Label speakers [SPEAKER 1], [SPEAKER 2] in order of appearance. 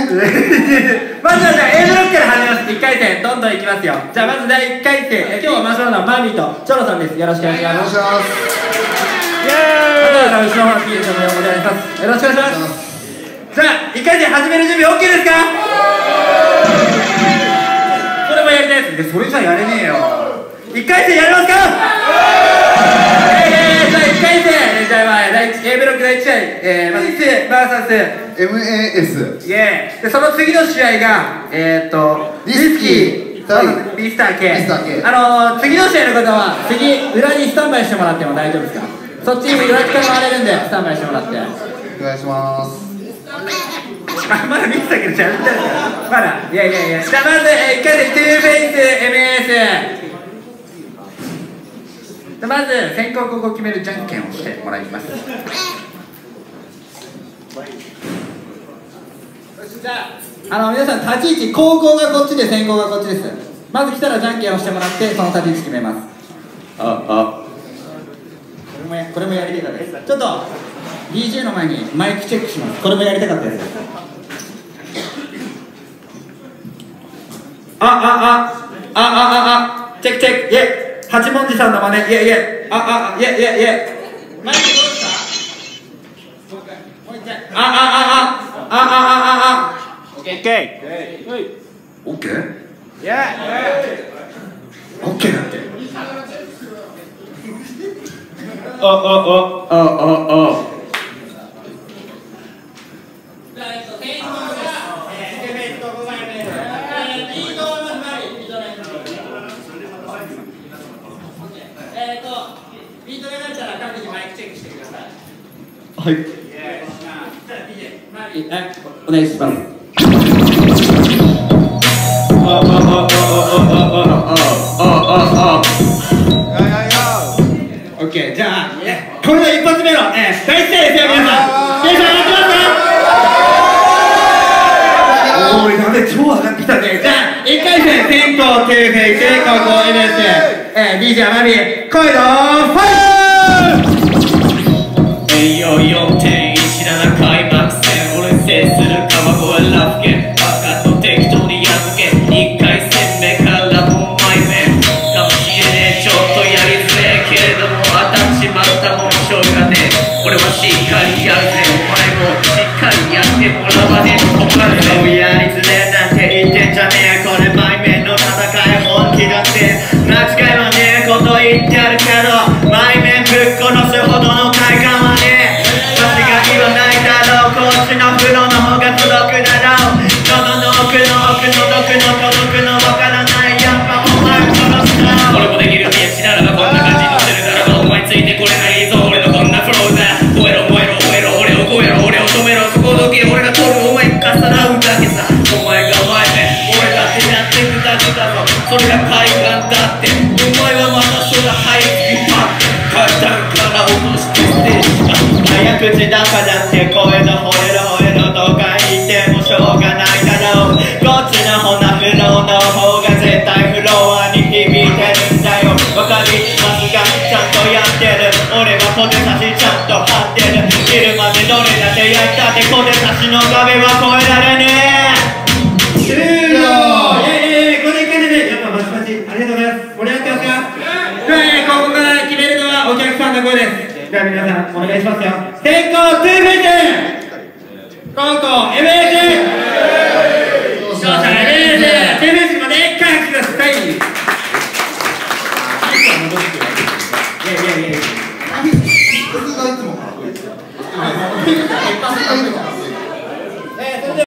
[SPEAKER 1] まず
[SPEAKER 2] はじゃあ A ブロックから始めます。1回戦どんどんいきますよ。じゃあまず第1回戦。今日はマシュマロのマーミーとチョロさんです。よろしくお願いします。
[SPEAKER 1] よろしくお願いします。
[SPEAKER 2] イエーイ。後ろの方 PL さんもお願いしますよろしくお願いしますじゃあ1回戦始める準備 OK ですか？これもやりたいです。でそれじゃやれねえよ。1回戦やりますか？A ブロック第1試合、えー、マず伊
[SPEAKER 1] 勢 VSMAS
[SPEAKER 2] イエーでその次の試合がえー、っと
[SPEAKER 1] リスキー。
[SPEAKER 2] とリスター K,
[SPEAKER 1] スター K
[SPEAKER 2] あのー、次の試合の方は次裏にスタンバイしてもらっても大丈夫ですか？そっち裏地から回れるんでスタンバイしてもらって。
[SPEAKER 1] お願いします。
[SPEAKER 2] まだ見てたけどちゃんとまだ。いやいやいや。じゃあまず1回戦 2FACEMAS まず先攻後攻決めるじゃんけんをしてもらいます。じゃああの皆さん立ち位置後攻がこっちで先攻がこっちです。まず来たらじゃんけんをしてもらってその立ち位置決めます。ああ。これもやこれもやりたかったです。ちょっと DJ の前にマイクチェックします。これもやりたかったです。あああ。ああああ。チェックチェック。イェイ八文字さんの真似。いえいえああいえいえいえマイクどうですかもう一回。あああああああああ
[SPEAKER 1] オッケー
[SPEAKER 3] オッケー
[SPEAKER 1] オッケーだって
[SPEAKER 3] おおおおおおはい
[SPEAKER 2] お願いします。
[SPEAKER 3] おはい。お願いします。
[SPEAKER 2] オッケーじゃあこれが一発目の大成ですよ皆さんテンション上がってますかおいなんで超上がってきたね。じゃあ一回戦先行9フェイク後攻 NS DJ ー、来声ぞファイ
[SPEAKER 3] ト前面ぶっ殺すほどの体感はねえ間違いはないだろうこっちの風呂の方が届くだろう喉の奥の奥届くの届くのわからないやっぱお前殺すな俺もできるピンチならばこんな感じにしてるならばお前ついてこれないぞ俺のこんなフローだ燃えろ燃えろ燃えろ俺を超えろ俺を止めろそこどけ俺が取るお前かさらうだけさお前が前面俺だってやってくだけだろそれが海岸だってお前はまた空入り口だからって声の吠えろ吠えろとか言ってもしょうがないだろうこっちのほなフローの方が絶対フロアに響いてるんだよわかりますがちゃんとやってる俺は小手差しちゃんと張ってる昼までどれだけやったって小手差しの壁は越えられねえ
[SPEAKER 2] 終了イエーこれ一回でね、やっぱバチバチ、ありがとうございます。盛り上がってますかはい、ここから決めるのはお客さんの声です。では皆さん、お願いしますよ。先行、ツーフェイス後攻、エメ